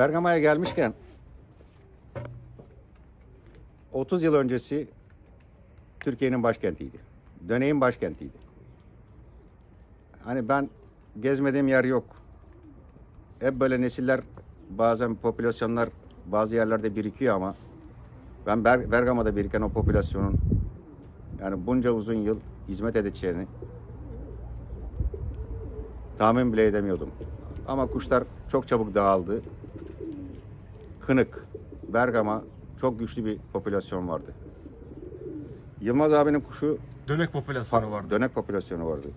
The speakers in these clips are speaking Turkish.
Bergama'ya gelmişken 30 yıl öncesi Türkiye'nin başkentiydi. Döneğin başkentiydi. Hani ben gezmediğim yer yok. Hep böyle nesiller bazen popülasyonlar bazı yerlerde birikiyor ama ben Ber- Bergama'da biriken o popülasyonun yani bunca uzun yıl hizmet edeceğini tahmin bile edemiyordum. Ama kuşlar çok çabuk dağıldı. Kınık, Bergama çok güçlü bir popülasyon vardı. Yılmaz abinin kuşu Dönek popülasyonu vardı. dönek popülasyonu vardı.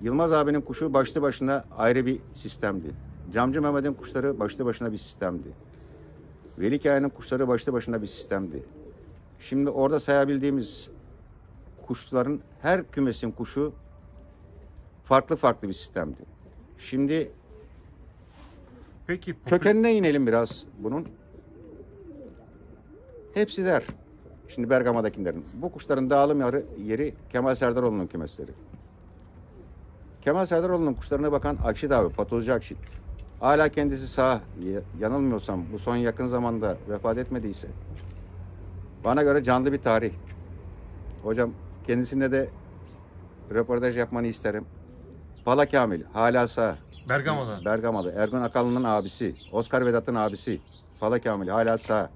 Yılmaz abinin kuşu başlı başına ayrı bir sistemdi. Camcı Mehmet'in kuşları başlı başına bir sistemdi. Veli Kaya'nın kuşları başlı başına bir sistemdi. Şimdi orada sayabildiğimiz kuşların her kümesin kuşu farklı farklı bir sistemdi. Şimdi Peki kökenine inelim biraz bunun. Hepsi der. Şimdi Bergama'dakilerin. Bu kuşların dağılım yeri, yeri Kemal Serdaroğlu'nun kümesleri. Kemal Serdaroğlu'nun kuşlarına bakan Akşit abi, patozcu Akşit. Hala kendisi sağ, yanılmıyorsam bu son yakın zamanda vefat etmediyse. Bana göre canlı bir tarih. Hocam kendisine de röportaj yapmanı isterim. Pala Kamil, hala sağ. Bergama'da. Bergamalı. Ergun Akalın'ın abisi. Oscar Vedat'ın abisi. Pala Kamil hala sağ.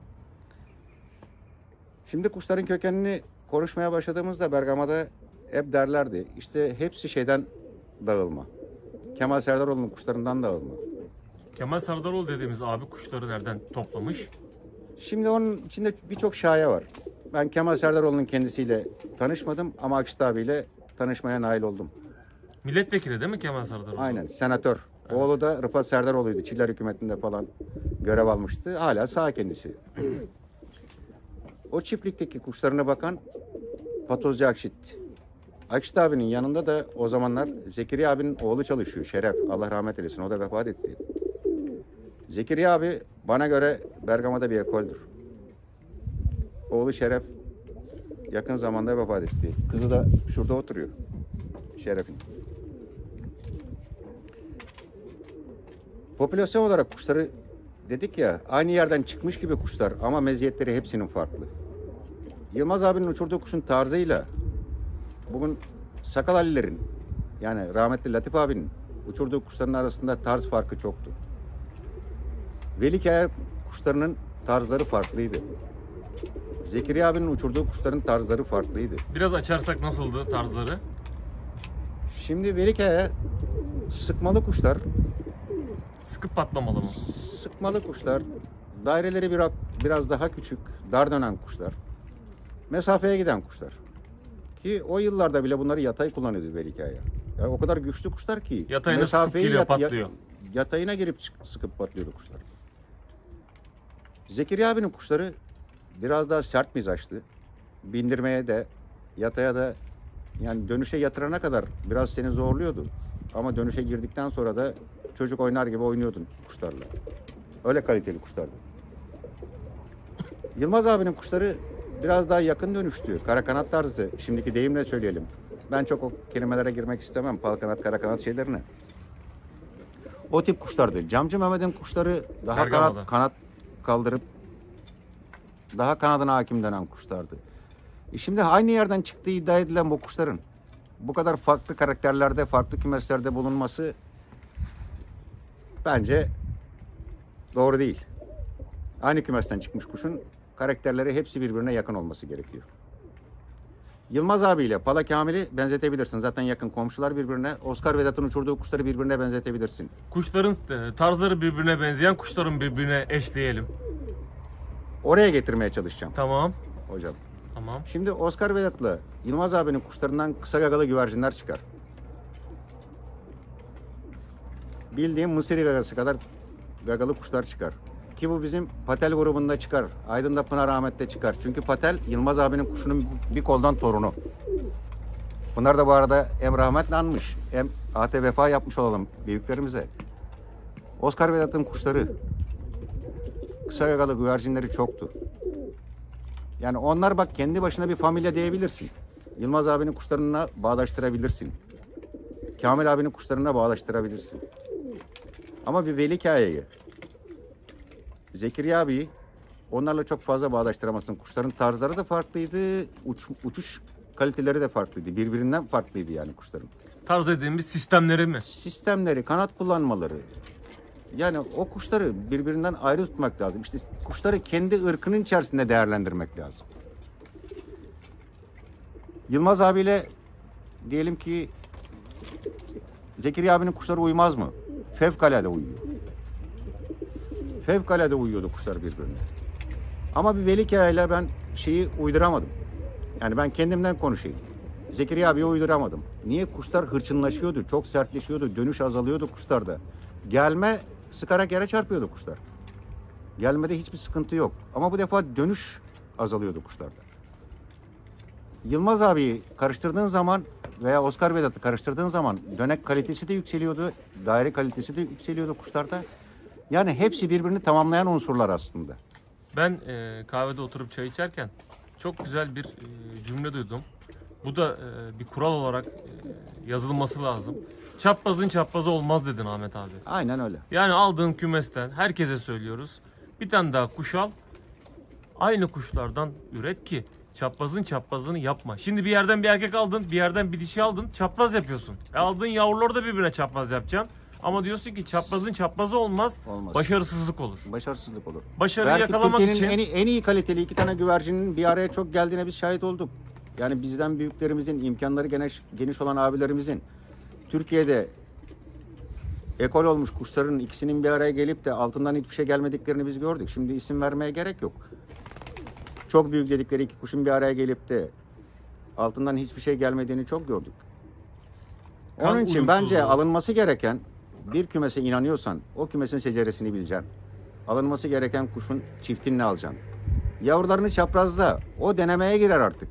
Şimdi kuşların kökenini konuşmaya başladığımızda Bergama'da hep derlerdi. İşte hepsi şeyden dağılma. Kemal Serdaroğlu'nun kuşlarından dağılma. Kemal Sardaroğlu dediğimiz abi kuşları nereden toplamış? Şimdi onun içinde birçok şaye var. Ben Kemal Serdaroğlu'nun kendisiyle tanışmadım ama Akşit abiyle tanışmaya nail oldum. Milletvekili değil mi Kemal Sardaroğlu? Aynen senatör. Oğlu da Rıfat Serdaroğlu'ydu. Çiller hükümetinde falan görev almıştı. Hala sağ kendisi. O çiftlikteki kuşlarına bakan Patozcu Akşit. Akşit abinin yanında da o zamanlar Zekeriya abinin oğlu çalışıyor. Şeref. Allah rahmet eylesin. O da vefat etti. Zekeriya abi bana göre Bergama'da bir ekoldür. Oğlu Şeref yakın zamanda vefat etti. Kızı da şurada oturuyor. Şeref'in. Popülasyon olarak kuşları dedik ya aynı yerden çıkmış gibi kuşlar ama meziyetleri hepsinin farklı. Yılmaz abinin uçurduğu kuşun tarzıyla bugün Sakal Ali'lerin yani rahmetli Latif abinin uçurduğu kuşların arasında tarz farkı çoktu. Veli Kaya kuşlarının tarzları farklıydı. Zekeriya abinin uçurduğu kuşların tarzları farklıydı. Biraz açarsak nasıldı tarzları? Şimdi Veli Kaya sıkmalı kuşlar Sıkıp patlamalı mı? Sıkmalı kuşlar, daireleri biraz, biraz daha küçük, dar dönen kuşlar, mesafeye giden kuşlar. Ki o yıllarda bile bunları yatay kullanıyordu Velikaya. Yani o kadar güçlü kuşlar ki. Yatayına sıkıp geliyor, yat- patlıyor. yatayına girip çık- sıkıp patlıyordu kuşlar. Zekeriya abinin kuşları biraz daha sert mizaçlı. Bindirmeye de, yataya da yani dönüşe yatırana kadar biraz seni zorluyordu. Ama dönüşe girdikten sonra da çocuk oynar gibi oynuyordun kuşlarla. Öyle kaliteli kuşlardı. Yılmaz abinin kuşları biraz daha yakın dönüştü. Kara kanat tarzı. Şimdiki deyimle söyleyelim. Ben çok o kelimelere girmek istemem. Pal kanat, kara kanat şeylerine. O tip kuşlardı. Camcı Mehmet'in kuşları daha Bergama'da. kanat, kanat kaldırıp daha kanadına hakim dönen kuşlardı. E şimdi aynı yerden çıktığı iddia edilen bu kuşların bu kadar farklı karakterlerde, farklı kümeslerde bulunması bence doğru değil. Aynı kümesten çıkmış kuşun karakterleri hepsi birbirine yakın olması gerekiyor. Yılmaz abiyle Pala Kamil'i benzetebilirsin. Zaten yakın komşular birbirine. Oscar Vedat'ın uçurduğu kuşları birbirine benzetebilirsin. Kuşların e, tarzları birbirine benzeyen kuşların birbirine eşleyelim. Oraya getirmeye çalışacağım Tamam. hocam. Tamam. Şimdi Oscar Vedat'la Yılmaz abinin kuşlarından kısa gagalı güvercinler çıkar. Bildiğim Mısır gagası kadar gagalı kuşlar çıkar. Ki bu bizim Patel grubunda çıkar. Aydın'da Pınar Ahmet'te çıkar. Çünkü Patel Yılmaz abinin kuşunun bir koldan torunu. Bunlar da bu arada hem rahmetle anmış hem AT vefa yapmış olalım büyüklerimize. Oscar Vedat'ın kuşları kısa gagalı güvercinleri çoktu. Yani onlar bak kendi başına bir familya diyebilirsin. Yılmaz abinin kuşlarına bağdaştırabilirsin. Kamil abinin kuşlarına bağdaştırabilirsin. Ama bir veli hikayeyi Zekeriya abi onlarla çok fazla bağdaştıramazsın. Kuşların tarzları da farklıydı. Uç, uçuş kaliteleri de farklıydı. Birbirinden farklıydı yani kuşların. Tarz dediğimiz sistemleri mi? Sistemleri, kanat kullanmaları. Yani o kuşları birbirinden ayrı tutmak lazım. İşte kuşları kendi ırkının içerisinde değerlendirmek lazım. Yılmaz abiyle diyelim ki Zekeriya abinin kuşları uymaz mı? Fevkalade uyuyor. Fevkalade uyuyordu kuşlar birbirine. Ama bir Veli ile ben şeyi uyduramadım. Yani ben kendimden konuşayım. Zekeriya abiye uyduramadım. Niye? Kuşlar hırçınlaşıyordu, çok sertleşiyordu, dönüş azalıyordu kuşlarda. Gelme sıkarak yere çarpıyordu kuşlar. Gelmede hiçbir sıkıntı yok. Ama bu defa dönüş azalıyordu kuşlarda. Yılmaz abi karıştırdığın zaman veya Oscar Vedat'ı karıştırdığın zaman dönek kalitesi de yükseliyordu, daire kalitesi de yükseliyordu kuşlarda. Yani hepsi birbirini tamamlayan unsurlar aslında. Ben e, kahvede oturup çay içerken çok güzel bir e, cümle duydum. Bu da e, bir kural olarak e, yazılması lazım. Çaprazın çaprazı olmaz dedin Ahmet abi. Aynen öyle. Yani aldığın kümesten herkese söylüyoruz. Bir tane daha kuş al. Aynı kuşlardan üret ki çaprazın çaprazını yapma. Şimdi bir yerden bir erkek aldın, bir yerden bir dişi aldın, çapraz yapıyorsun. E aldığın yavruları da birbirine çapraz yapacaksın. Ama diyorsun ki çaprazın çaprazı olmaz, Olmaz. başarısızlık olur. Başarısızlık olur. Başarıyı Belki yakalamak Türkiye'nin için en, iyi- en iyi kaliteli iki tane güvercinin bir araya çok geldiğine biz şahit olduk. Yani bizden büyüklerimizin, imkanları geniş, geniş olan abilerimizin Türkiye'de ekol olmuş kuşların ikisinin bir araya gelip de altından hiçbir şey gelmediklerini biz gördük. Şimdi isim vermeye gerek yok. Çok büyük dedikleri iki kuşun bir araya gelip de altından hiçbir şey gelmediğini çok gördük. Kan Onun için uyumsuzluğu. bence alınması gereken bir kümese inanıyorsan o kümesin seceresini bileceksin. Alınması gereken kuşun çiftini alacaksın. Yavrularını çaprazda o denemeye girer artık.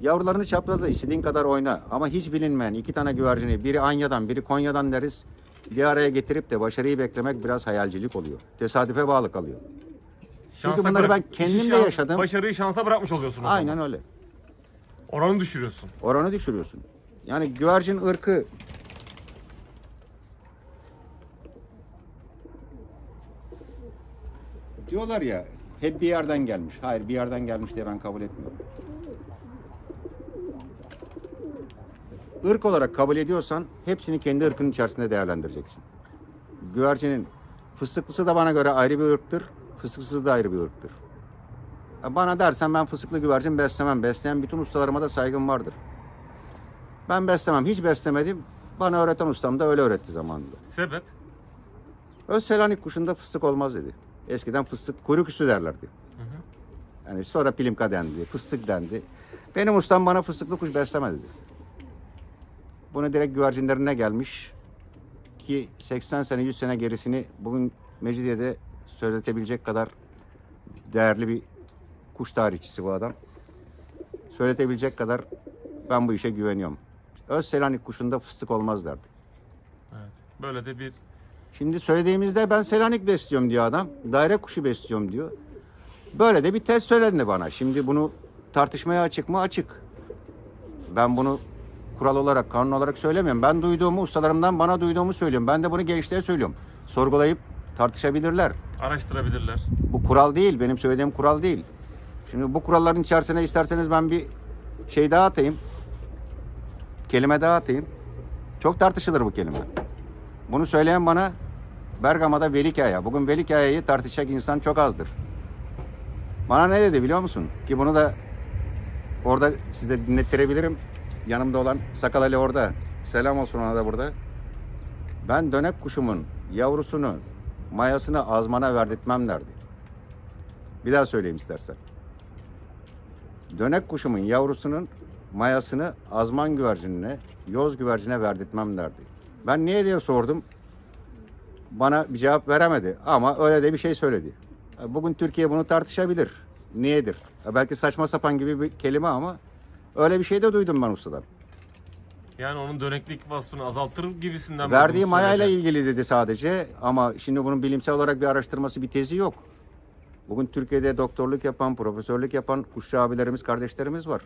Yavrularını çaprazda istediğin kadar oyna ama hiç bilinmeyen iki tane güvercini biri Anya'dan biri Konya'dan deriz bir araya getirip de başarıyı beklemek biraz hayalcilik oluyor. Tesadüfe bağlı kalıyor. Şansa bunları bırak- ben kendim de yaşadım. Başarıyı şansa bırakmış oluyorsun o zaman. Aynen öyle. Oranı düşürüyorsun. Oranı düşürüyorsun. Yani güvercin ırkı diyorlar ya hep bir yerden gelmiş. Hayır bir yerden gelmiş diye ben kabul etmiyorum. Irk olarak kabul ediyorsan hepsini kendi ırkının içerisinde değerlendireceksin. Güvercinin fıstıklısı da bana göre ayrı bir ırktır. Fıstıksız da ayrı bir ırktır. Bana dersen ben fıstıklı güvercin beslemem. Besleyen bütün ustalarıma da saygım vardır. Ben beslemem. Hiç beslemedim. Bana öğreten ustam da öyle öğretti zamanında. Sebep? Öz Selanik kuşunda fıstık olmaz dedi. Eskiden fıstık kuyruk üstü derlerdi. Yani sonra pilimka dendi, fıstık dendi. Benim ustam bana fıstıklı kuş besleme dedi. Bunu direkt güvercinlerine gelmiş ki 80 sene 100 sene gerisini bugün Mecidiye'de söyletebilecek kadar değerli bir kuş tarihçisi bu adam. Söyletebilecek kadar ben bu işe güveniyorum. Öz Selanik kuşunda fıstık olmaz derdi. Evet. Böyle de bir Şimdi söylediğimizde ben Selanik besliyorum diyor adam. Daire kuşu besliyorum diyor. Böyle de bir test söyledi bana. Şimdi bunu tartışmaya açık mı? Açık. Ben bunu kural olarak, kanun olarak söylemiyorum. Ben duyduğumu, ustalarımdan bana duyduğumu söylüyorum. Ben de bunu gençliğe söylüyorum. Sorgulayıp tartışabilirler. Araştırabilirler. Bu kural değil. Benim söylediğim kural değil. Şimdi bu kuralların içerisine isterseniz ben bir şey daha atayım. Kelime daha atayım. Çok tartışılır bu kelime. Bunu söyleyen bana Bergama'da Velikaya. Bugün Velikaya'yı tartışacak insan çok azdır. Bana ne dedi biliyor musun? Ki bunu da orada size dinlettirebilirim. Yanımda olan Sakal Ali orada. Selam olsun ona da burada. Ben dönek kuşumun yavrusunu mayasını azmana verdirtmem derdi. Bir daha söyleyeyim istersen. Dönek kuşumun yavrusunun mayasını azman güvercinine, yoz güvercine verdirtmem derdi. Ben niye diye sordum. Bana bir cevap veremedi ama öyle de bir şey söyledi. Bugün Türkiye bunu tartışabilir. Niyedir? Belki saçma sapan gibi bir kelime ama öyle bir şey de duydum ben ustadan. Yani onun döneklik vasfını azaltır gibisinden. Verdiği mayayla ilgili dedi sadece ama şimdi bunun bilimsel olarak bir araştırması bir tezi yok. Bugün Türkiye'de doktorluk yapan, profesörlük yapan kuşçu abilerimiz, kardeşlerimiz var.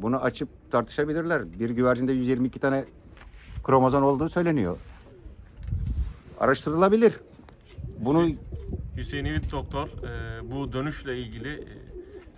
Bunu açıp tartışabilirler. Bir güvercinde 122 tane kromozom olduğu söyleniyor. Araştırılabilir. Bunu Hüseyin İvit Doktor e, bu dönüşle ilgili e,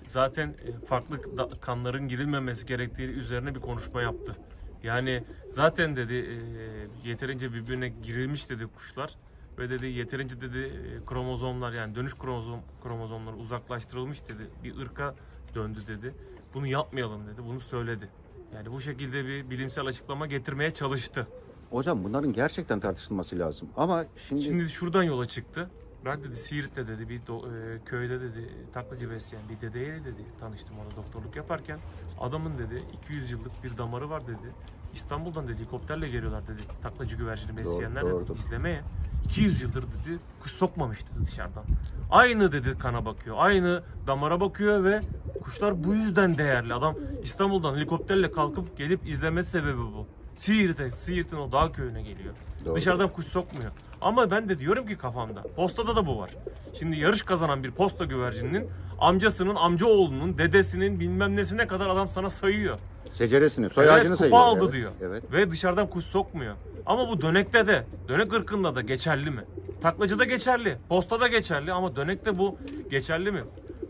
zaten e, farklı da- kanların girilmemesi gerektiği üzerine bir konuşma yaptı. Yani zaten dedi e, yeterince birbirine girilmiş dedi kuşlar ve dedi yeterince dedi e, kromozomlar yani dönüş kromozom kromozomları uzaklaştırılmış dedi. Bir ırka döndü dedi. Bunu yapmayalım dedi. Bunu söyledi. Yani bu şekilde bir bilimsel açıklama getirmeye çalıştı. Hocam bunların gerçekten tartışılması lazım. Ama şimdi, Şimdi şuradan yola çıktı. Ben dedi Siirt'te dedi bir do- e, köyde dedi taklacı besleyen bir dedeyle dedi tanıştım ona doktorluk yaparken. Adamın dedi 200 yıllık bir damarı var dedi. İstanbul'dan dedi helikopterle geliyorlar dedi taklacı güvercini besleyenler dedi doğrudur. izlemeye. 200 yıldır dedi kuş sokmamış dedi dışarıdan. Aynı dedi kana bakıyor. Aynı damara bakıyor ve kuşlar bu yüzden değerli. Adam İstanbul'dan helikopterle kalkıp gelip izlemesi sebebi bu. Siirt'e, Siirt'in o dağ köyüne geliyor. Doğru. Dışarıdan kuş sokmuyor. Ama ben de diyorum ki kafamda. Postada da bu var. Şimdi yarış kazanan bir posta güvercininin amcasının, amca oğlunun, dedesinin bilmem nesine kadar adam sana sayıyor. seceresini, soy evet, ağacını kupa sayıyor. aldı Evet, diyor. Evet. Ve dışarıdan kuş sokmuyor. Ama bu dönekte de, dönek ırkında da geçerli mi? Taklacıda geçerli, postada geçerli ama dönekte bu geçerli mi?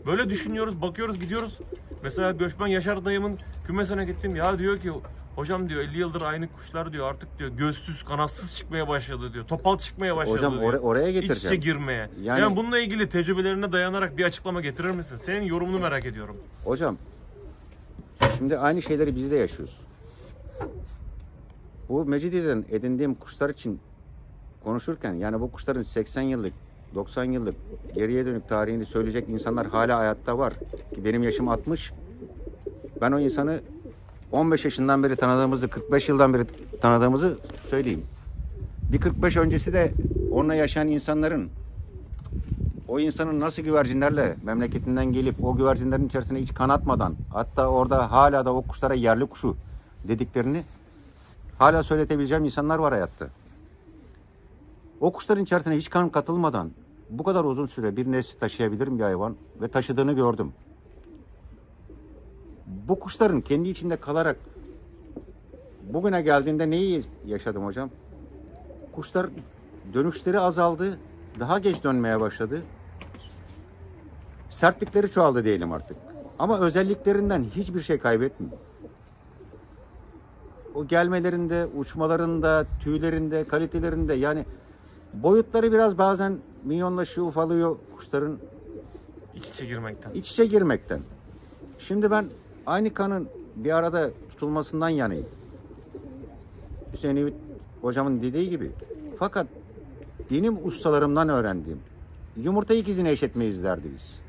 Böyle düşünüyoruz, bakıyoruz, gidiyoruz. Mesela Göçmen Yaşar dayımın kümesine gittim. Ya diyor ki hocam diyor 50 yıldır aynı kuşlar diyor artık diyor gözsüz, kanatsız çıkmaya başladı diyor. Topal çıkmaya başladı Hocam diyor. or- oraya İç içe getireceğim. girmeye. Yani- Yani, bununla ilgili tecrübelerine dayanarak bir açıklama getirir misin? Senin yorumunu merak ediyorum. Hocam şimdi aynı şeyleri biz de yaşıyoruz. Bu Mecidiye'den edindiğim kuşlar için konuşurken yani bu kuşların 80 yıllık 90 yıllık geriye dönük tarihini söyleyecek insanlar hala hayatta var. Ki benim yaşım 60. Ben o insanı 15 yaşından beri tanıdığımızı, 45 yıldan beri tanıdığımızı söyleyeyim. Bir 45 öncesi de onunla yaşayan insanların o insanın nasıl güvercinlerle memleketinden gelip o güvercinlerin içerisine hiç kanatmadan hatta orada hala da o kuşlara yerli kuşu dediklerini hala söyletebileceğim insanlar var hayatta. O kuşların içerisine hiç kan katılmadan bu kadar uzun süre bir nesli taşıyabilir mi bir hayvan ve taşıdığını gördüm. Bu kuşların kendi içinde kalarak bugüne geldiğinde neyi yaşadım hocam? Kuşlar dönüşleri azaldı, daha geç dönmeye başladı. Sertlikleri çoğaldı diyelim artık. Ama özelliklerinden hiçbir şey kaybetmiyor. O gelmelerinde, uçmalarında, tüylerinde, kalitelerinde yani boyutları biraz bazen milyonlaşıyor, ufalıyor kuşların İç içe girmekten. iç içe girmekten. Şimdi ben aynı kanın bir arada tutulmasından yanayım. Hüseyin Ümit hocamın dediği gibi. Fakat benim ustalarımdan öğrendiğim yumurta ikizini eşitmeyiz derdi biz.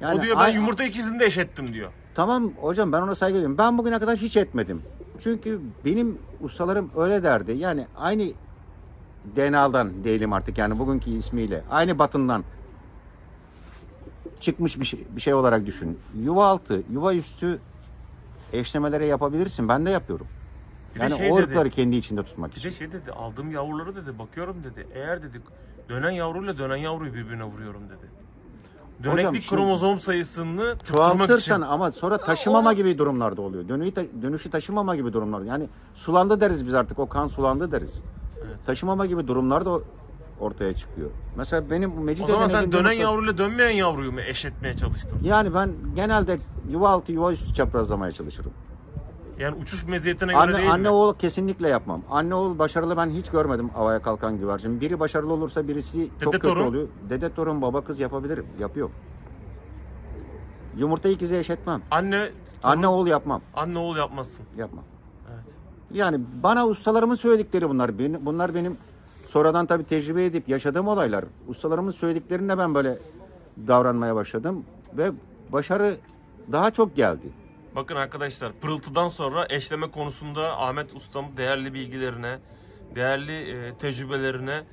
Yani o diyor ben yumurta ikizini de eşettim diyor. Tamam hocam ben ona saygı duyuyorum. Ben bugüne kadar hiç etmedim. Çünkü benim ustalarım öyle derdi. Yani aynı DNA'dan diyelim artık yani bugünkü ismiyle. Aynı batından çıkmış bir şey, bir şey olarak düşün. Yuva altı, yuva üstü eşlemelere yapabilirsin. Ben de yapıyorum. Bir de Yani şey o dedi. ırkları kendi içinde tutmak Bir için. de şey dedi aldığım yavruları dedi bakıyorum dedi. Eğer dedi dönen yavruyla dönen yavruyu birbirine vuruyorum dedi. Hocam Döneklik şimdi- kromozom sayısını tutturmak için. Ama sonra taşımama gibi durumlarda oluyor. Dönüşü, dönüşü taşımama gibi durumlar. Yani sulandı deriz biz artık. O kan sulandı deriz. Evet. Taşımama gibi durumlar da ortaya çıkıyor. Mesela benim O Mecidiye'den zaman sen dönen nokta- yavruyla dönmeyen yavruyu mu eşetmeye çalıştın? Yani ben genelde yuva altı yuva üstü çaprazlamaya çalışırım. Yani uçuş meziyetine göre Anne, değil anne mi? oğul kesinlikle yapmam. Anne oğul başarılı ben hiç görmedim havaya kalkan güvercin. Biri başarılı olursa birisi çok Dede kötü torun? oluyor. Dede torun baba kız yapabilirim. Yapıyorum. Yumurta ikizi eşetmem. Anne Anne oğul yapmam. anne oğul yapmazsın. Yapmam. Evet. Yani bana ustalarımın söyledikleri bunlar. Bunlar benim sonradan tabii tecrübe edip yaşadığım olaylar. Ustalarımın söylediklerine ben böyle davranmaya başladım ve başarı daha çok geldi. Bakın arkadaşlar pırıltıdan sonra eşleme konusunda Ahmet Ustam değerli bilgilerine, değerli e, tecrübelerine e,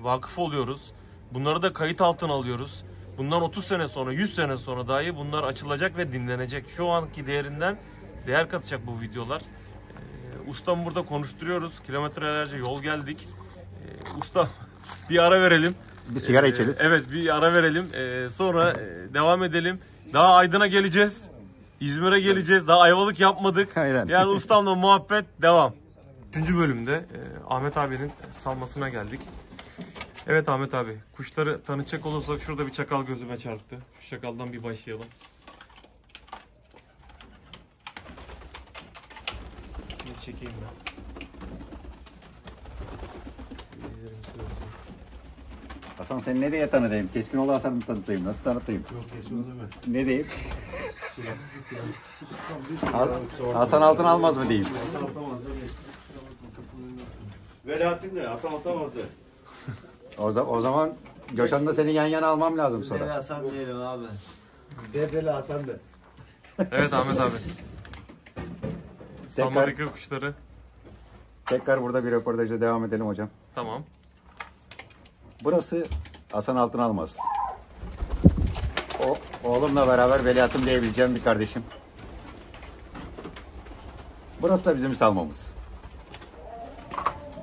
vakıf oluyoruz. Bunları da kayıt altına alıyoruz. Bundan 30 sene sonra, 100 sene sonra dahi bunlar açılacak ve dinlenecek. Şu anki değerinden değer katacak bu videolar. E, ustam burada konuşturuyoruz. Kilometrelerce yol geldik. E, ustam bir ara verelim. Bir sigara Ee, içelim. Evet bir ara verelim. Ee, sonra e, devam edelim. Daha Aydın'a geleceğiz. İzmir'e geleceğiz. Daha Ayvalık yapmadık. Aynen. Yani ustamla muhabbet devam. Üçüncü bölümde e, Ahmet abinin salmasına geldik. Evet Ahmet abi. Kuşları tanıtacak olursak şurada bir çakal gözüme çarptı. Şu çakaldan bir başlayalım. İkisini çekeyim ben. Hasan seni ne diye tanıtayım? Keskinoğlu Hasan'ı tanıtayım. Nasıl tanıtayım? Yok geçiyor deme. Ne diyeyim? Hasan Altın almaz mı diyeyim? Hasan atamaz da Velahattin de Hasan atamaz da. O, za- o zaman Gökhan'da seni yan yana almam lazım sonra. Hasan diyelim abi. Devreli Hasan da. Evet Ahmet abi. Samadaki kuşları. Tekrar burada bir röportajda devam edelim hocam. Tamam. Burası Hasan Altın Almaz. O, oğlumla beraber veliahtım diyebileceğim bir kardeşim. Burası da bizim salmamız.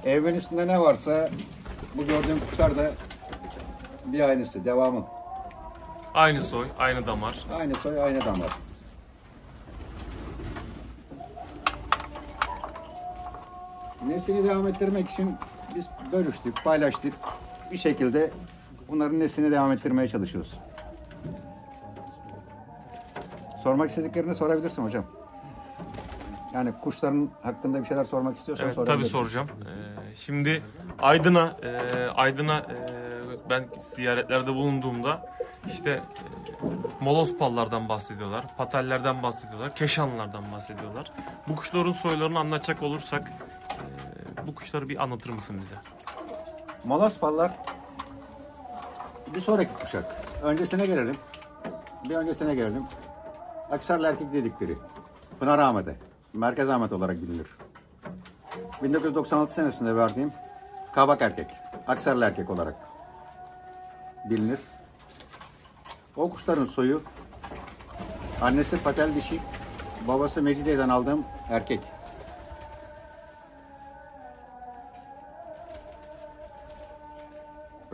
Evimin üstünde ne varsa bu gördüğüm kuşlar da bir aynısı, devamı. Aynı soy, aynı damar. Aynı soy, aynı damar. Neslini devam ettirmek için biz bölüştük, paylaştık. Bir şekilde bunların neslini devam ettirmeye çalışıyoruz. Sormak istediklerini sorabilirsin hocam. Yani kuşların hakkında bir şeyler sormak istiyorsan Evet tabii soracağım. Ee, şimdi Aydın'a e, Aydın'a e, ben ziyaretlerde bulunduğumda işte e, molospallardan bahsediyorlar, patallerden bahsediyorlar, keşanlardan bahsediyorlar. Bu kuşların soylarını anlatacak olursak e, bu kuşları bir anlatır mısın bize? Molospallar bir sonraki kuşak. Öncesine gelelim. Bir öncesine gelelim. Aksarlı erkek dedikleri. Pınar Ahmet'e. Merkez Ahmet olarak bilinir. 1996 senesinde verdiğim kabak erkek. Aksarlı erkek olarak bilinir. O kuşların soyu annesi patel dişi, babası Mecidiye'den aldığım erkek.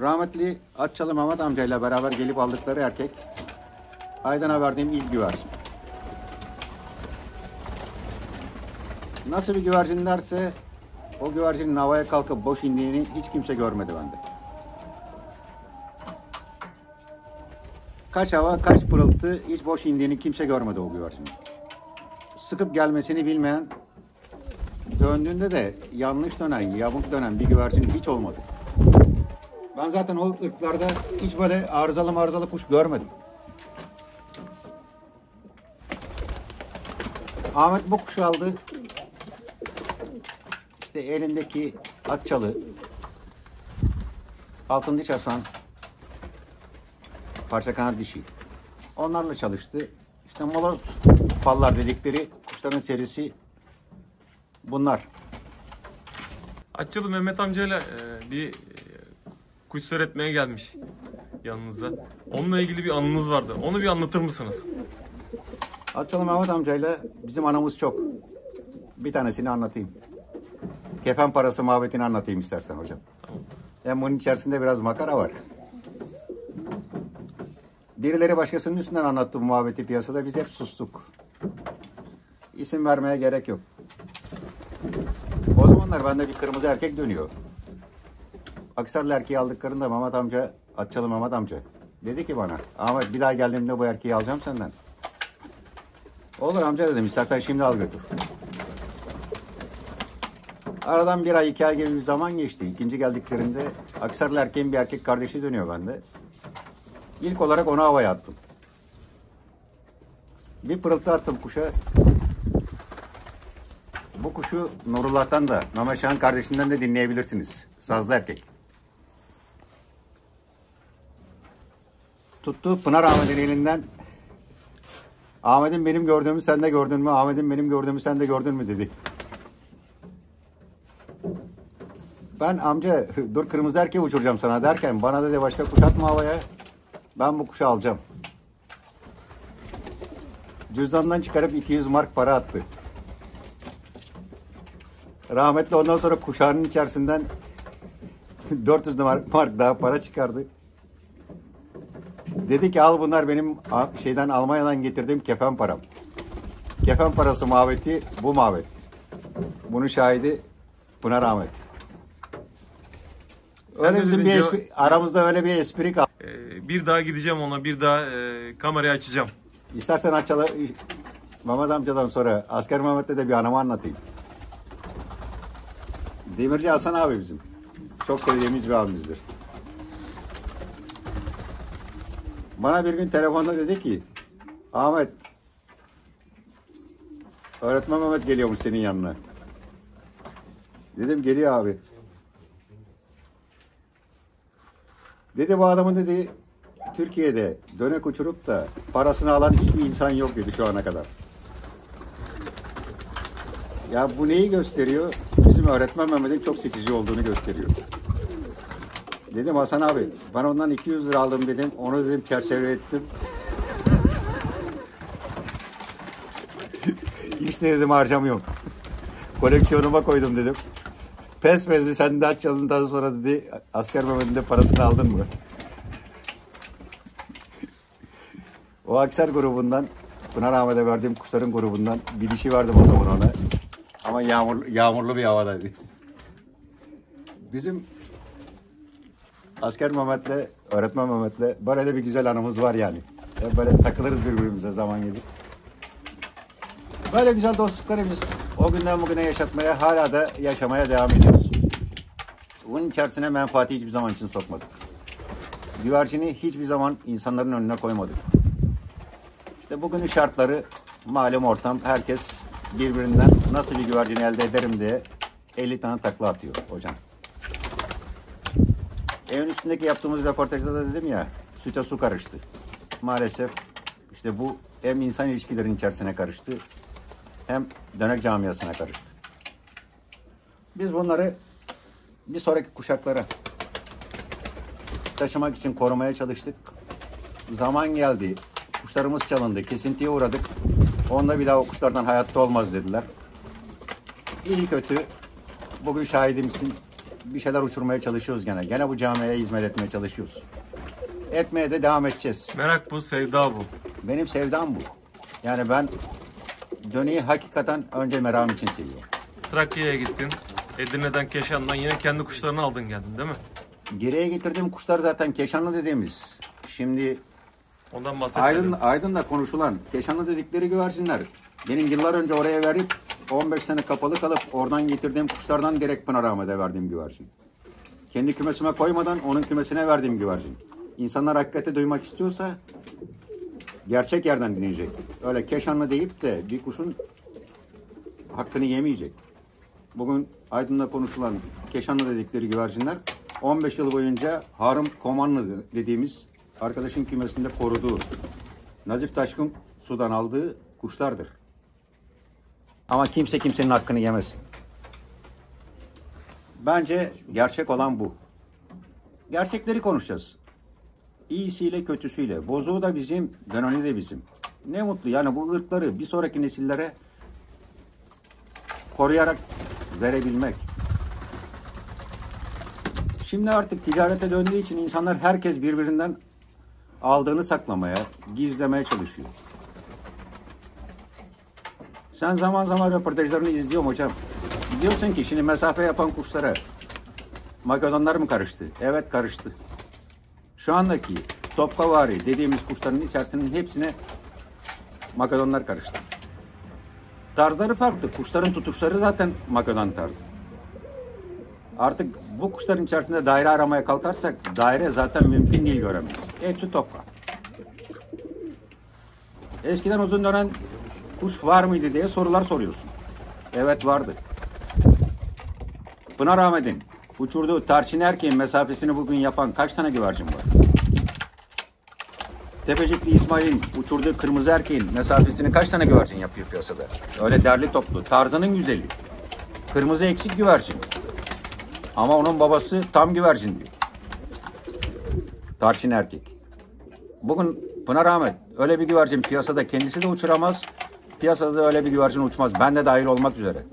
Rahmetli Atçalı Mehmet amcayla beraber gelip aldıkları erkek Aydın'a verdiğim ilk güvercin. Nasıl bir güvercin derse o güvercinin havaya kalkıp boş indiğini hiç kimse görmedi bende. Kaç hava, kaç pırıltı, hiç boş indiğini kimse görmedi o güvercinin. Sıkıp gelmesini bilmeyen, döndüğünde de yanlış dönen, yamuk dönen bir güvercin hiç olmadı. Ben zaten o ırklarda hiç böyle arızalı marızalı kuş görmedim. Ahmet bu kuşu aldı. İşte elindeki atçalı, altın diş Hasan, parça kanat dişi. Onlarla çalıştı. İşte molos fallar dedikleri kuşların serisi bunlar. Açılı Mehmet amcayla e, bir kuş seyretmeye gelmiş yanınıza. Onunla ilgili bir anınız vardı. Onu bir anlatır mısınız? Atçalı Mehmet amcayla bizim anamız çok. Bir tanesini anlatayım. Kefen parası muhabbetini anlatayım istersen hocam. Hem bunun içerisinde biraz makara var. Birileri başkasının üstünden anlattı bu muhabbeti piyasada. Biz hep sustuk. İsim vermeye gerek yok. O zamanlar bende bir kırmızı erkek dönüyor. Aksarlı erkeği aldıklarında Mehmet amca, Atçalı Mehmet amca dedi ki bana Ahmet bir daha geldiğimde bu erkeği alacağım senden. Olur amca dedim istersen şimdi al götür. Aradan bir ay iki ay gibi bir zaman geçti. İkinci geldiklerinde Aksarlı erkeğin bir erkek kardeşi dönüyor bende. İlk olarak onu havaya attım. Bir pırıltı attım kuşa. Bu kuşu Nurullah'tan da Mehmet Şah'ın kardeşinden de dinleyebilirsiniz. Sazlı erkek. Tuttu Pınar Ahmet'in elinden Ahmet'in benim gördüğümü sen de gördün mü? Ahmet'in benim gördüğümü sen de gördün mü dedi. Ben amca dur kırmızı erkeği uçuracağım sana derken bana dedi başka kuş atma havaya. Ben bu kuşu alacağım. Cüzdanından çıkarıp 200 mark para attı. Rahmetli ondan sonra kuşağının içerisinden 400 mark mark daha para çıkardı. Dedi ki al bunlar benim şeyden Almanya'dan getirdiğim kefen param. Kefen parası muhabbeti bu muhabbet. Bunun şahidi Pınar Ahmet. Sen öyle bizim bir espri, aramızda öyle bir espri kaldı. Ee, bir daha gideceğim ona bir daha e, kamerayı açacağım. İstersen açala Mehmet amcadan sonra asker Mehmet'te de bir anımı anlatayım. Demirci Hasan abi bizim. Çok sevdiğimiz bir abimizdir. Bana bir gün telefonda dedi ki Ahmet öğretmen Mehmet geliyormuş senin yanına. Dedim geliyor abi. Dedi bu adamın dedi Türkiye'de dönek uçurup da parasını alan hiçbir insan yok dedi şu ana kadar. Ya bu neyi gösteriyor? Bizim öğretmen Mehmet'in çok seçici olduğunu gösteriyor. Dedim Hasan abi ben ondan 200 lira aldım dedim. Onu dedim çerçeve ettim. De dedim harcamıyorum. Koleksiyonuma koydum dedim. Pes dedi sen de çalından sonra dedi asker Mehmet'in parasını aldın mı? O Aksar grubundan Pınar Ahmet'e verdiğim kuşların grubundan bir dişi verdim o zaman ona. Ama yağmur, yağmurlu bir havadaydı. Bizim asker Mehmet'le, öğretmen Mehmet'le böyle de bir güzel anımız var yani. Böyle takılırız birbirimize zaman gibi. Böyle güzel dostlukları biz o günden bugüne yaşatmaya, hala da yaşamaya devam ediyoruz. Bunun içerisine menfaati hiçbir zaman için sokmadık. Güvercini hiçbir zaman insanların önüne koymadık. İşte bugünün şartları malum ortam herkes birbirinden nasıl bir güvercin elde ederim diye 50 tane takla atıyor hocam. Evin üstündeki yaptığımız röportajda da dedim ya süte su karıştı. Maalesef işte bu hem insan ilişkilerin içerisine karıştı hem dönek camiasına karıştı. Biz bunları bir sonraki kuşaklara taşımak için korumaya çalıştık. Zaman geldi. Kuşlarımız çalındı. Kesintiye uğradık. Onda bir daha o kuşlardan hayatta olmaz dediler. İyi kötü bugün şahidimsin. Bir şeyler uçurmaya çalışıyoruz gene. Gene bu camiye hizmet etmeye çalışıyoruz. Etmeye de devam edeceğiz. Merak bu, sevda bu. Benim sevdam bu. Yani ben döneyi hakikaten önce meram için seviyorum. Trakya'ya gittin. Edirne'den, Keşan'dan yine kendi kuşlarını aldın geldin değil mi? Geriye getirdiğim kuşlar zaten keşanlı dediğimiz. Şimdi Ondan bahsettim. Aydın, Aydın'da konuşulan Keşanlı dedikleri güvercinler. Benim yıllar önce oraya verip 15 sene kapalı kalıp oradan getirdiğim kuşlardan direkt Pınar Ahmet'e verdiğim güvercin. Kendi kümesime koymadan onun kümesine verdiğim güvercin. İnsanlar hakikati duymak istiyorsa gerçek yerden dinleyecek. Öyle Keşanlı deyip de bir kuşun hakkını yemeyecek. Bugün Aydın'da konuşulan Keşanlı dedikleri güvercinler 15 yıl boyunca Harım Komanlı dediğimiz arkadaşın kümesinde koruduğu Nazif Taşkın sudan aldığı kuşlardır. Ama kimse kimsenin hakkını yemesin. Bence gerçek olan bu. Gerçekleri konuşacağız. İyisiyle kötüsüyle. Bozuğu da bizim, döneni de bizim. Ne mutlu yani bu ırkları bir sonraki nesillere koruyarak verebilmek. Şimdi artık ticarete döndüğü için insanlar herkes birbirinden aldığını saklamaya, gizlemeye çalışıyor. Sen zaman zaman röportajlarını izliyorum hocam. Diyorsun ki şimdi mesafe yapan kuşlara Makedonlar mı karıştı? Evet karıştı. Şu andaki topkavari dediğimiz kuşların içerisinin hepsine Makedonlar karıştı. Tarzları farklı. Kuşların tutuşları zaten Makedon tarzı. Artık bu kuşların içerisinde daire aramaya kalkarsak daire zaten mümkün değil göremeyiz. Hepsi topka. Eskiden uzun dönen kuş var mıydı diye sorular soruyorsun. Evet vardı. Pınar Ahmet'in uçurduğu tarçın erkeğin mesafesini bugün yapan kaç tane güvercin var? Tepecikli İsmail'in uçurduğu kırmızı erkeğin mesafesini kaç tane güvercin yapıyor piyasada? Öyle derli toplu. Tarzının güzeli. Kırmızı eksik güvercin. Ama onun babası tam güvercin diyor. Tarçın erkek. Bugün Pınar Ahmet öyle bir güvercin piyasada kendisi de uçuramaz. Piyasada öyle bir güvercin uçmaz. Ben de dahil olmak üzere.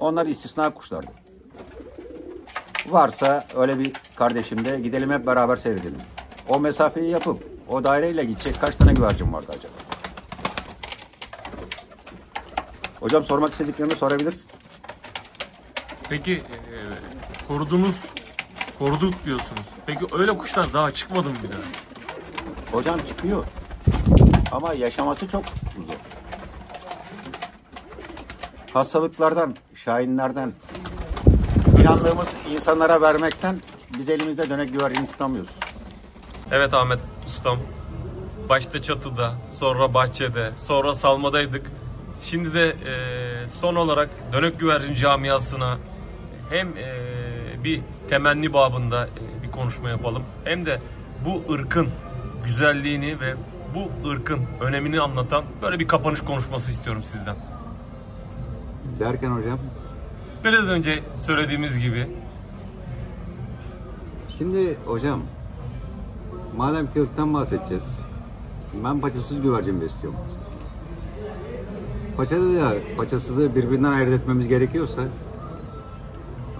Onlar istisna kuşlardır. Varsa öyle bir kardeşim de gidelim hep beraber seyredelim. O mesafeyi yapıp o daireyle gidecek kaç tane güvercin vardı acaba? Hocam sormak istediklerini sorabilirsin. Peki e, koruduğunuz Koruduk diyorsunuz. Peki öyle kuşlar daha çıkmadı mı bir daha? Hocam çıkıyor. Ama yaşaması çok zor. Hastalıklardan, şahinlerden, inandığımız insanlara vermekten biz elimizde dönek güvercin tutamıyoruz. Evet Ahmet Ustam. Başta çatıda, sonra bahçede, sonra salmadaydık. Şimdi de e, son olarak Dönük Güvercin camiasına hem e, bir temenni babında e, bir konuşma yapalım. Hem de bu ırkın güzelliğini ve bu ırkın önemini anlatan böyle bir kapanış konuşması istiyorum sizden. Derken hocam? Biraz önce söylediğimiz gibi Şimdi hocam, madem ki ırktan bahsedeceğiz, ben paçasız güvercin besliyorum. Paçada da paçasızı birbirinden ayırt etmemiz gerekiyorsa,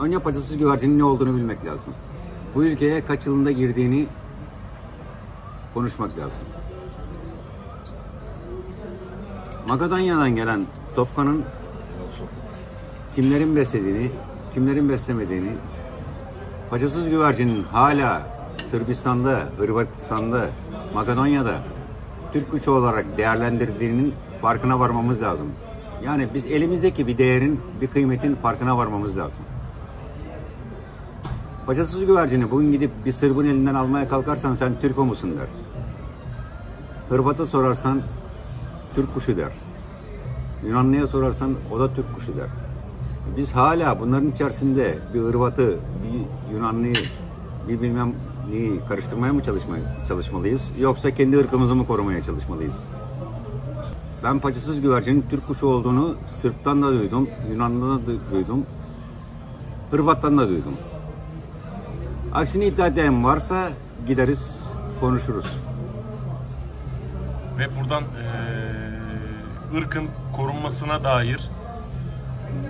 önce paçasız güvercinin ne olduğunu bilmek lazım. Bu ülkeye kaç yılında girdiğini konuşmak lazım. Makedonya'dan gelen Topkan'ın kimlerin beslediğini, kimlerin beslemediğini, Paçasız güvercinin hala Sırbistan'da, Hırvatistan'da, Makedonya'da Türk gücü olarak değerlendirdiğinin farkına varmamız lazım. Yani biz elimizdeki bir değerin, bir kıymetin farkına varmamız lazım. Paçasız güvercini bugün gidip bir Sırbın elinden almaya kalkarsan sen Türk musun der. Hırvat'a sorarsan Türk kuşu der. Yunanlı'ya sorarsan o da Türk kuşu der. Biz hala bunların içerisinde bir Hırvat'ı, bir Yunanlı'yı, bir bilmem neyi karıştırmaya mı çalışmaya, çalışmalıyız? Yoksa kendi ırkımızı mı korumaya çalışmalıyız? Ben paçasız güvercinin Türk kuşu olduğunu Sırp'tan da duydum, Yunan'dan da duydum, Hırvat'tan da duydum. Aksini iddia eden varsa gideriz, konuşuruz. ve buradan e, ırkın korunmasına dair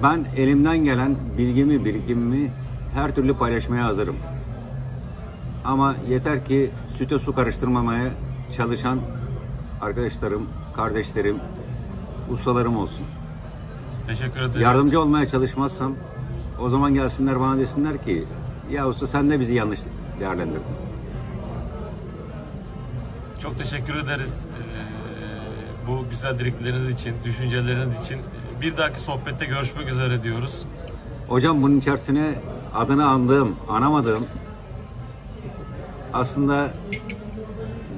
Ben elimden gelen bilgimi, birikimimi her türlü paylaşmaya hazırım. Ama yeter ki süte su karıştırmamaya çalışan arkadaşlarım, kardeşlerim, ustalarım olsun. teşekkür ederiz. Yardımcı olmaya çalışmazsam o zaman gelsinler bana desinler ki ya usta sen de bizi yanlış değerlendirdin. Çok teşekkür ederiz ee, bu güzel dilekleriniz için, düşünceleriniz için. Bir dahaki sohbette görüşmek üzere diyoruz. Hocam bunun içerisine adını andığım, anamadığım aslında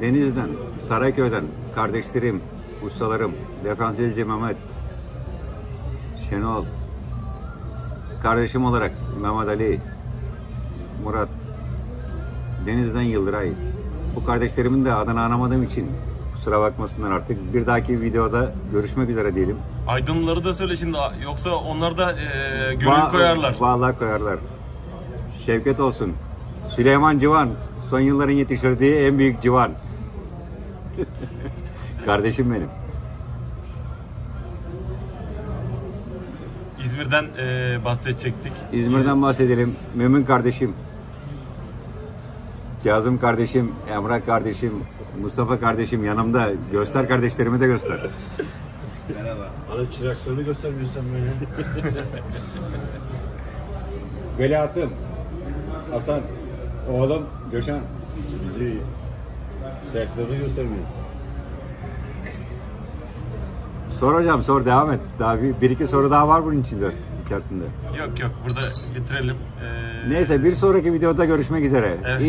Deniz'den, Sarayköy'den kardeşlerim, ustalarım, Defansiyelci Mehmet, Şenol, kardeşim olarak Mehmet Ali, Murat, Deniz'den Yıldıray. Bu kardeşlerimin de adını anamadığım için kusura bakmasınlar artık. Bir dahaki videoda görüşmek üzere diyelim. Aydınları da söyle şimdi yoksa onlar da e, gönül Va- koyarlar. Vallahi koyarlar. Şevket olsun. Süleyman Civan. Son yılların yetiştirdiği en büyük civan. Kardeşim benim. İzmir'den e, bahsedecektik. İzmir'den bahsedelim. Mümin kardeşim. Kazım kardeşim, Emrah kardeşim, Mustafa kardeşim yanımda. Göster kardeşlerimi de göster. Bana çıraklarını göstermiyorsan böyle. Veliahtım, Hasan, oğlum Göşen. Bizi çıraklarını göstermiyor. Sor hocam sor devam et. Daha bir, bir iki soru daha var bunun içinde, içerisinde. Yok yok burada bitirelim. E, Neyse bir sonraki videoda görüşmek üzere. Evet. İyi